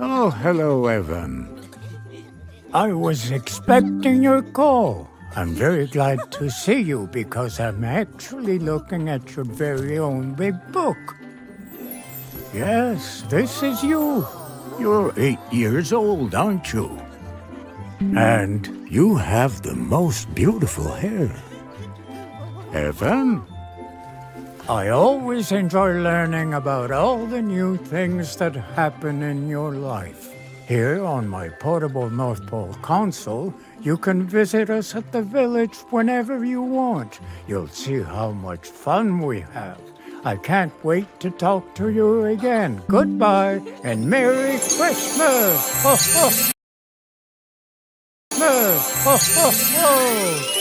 Oh, hello, Evan. I was expecting your call. I'm very glad to see you because I'm actually looking at your very own big book. Yes, this is you. You're eight years old, aren't you? And you have the most beautiful hair. Evan? I always enjoy learning about all the new things that happen in your life. Here on my portable North Pole console, you can visit us at the village whenever you want. You'll see how much fun we have. I can't wait to talk to you again. Goodbye and Merry Christmas! Ho, ho. Ho, ho, ho!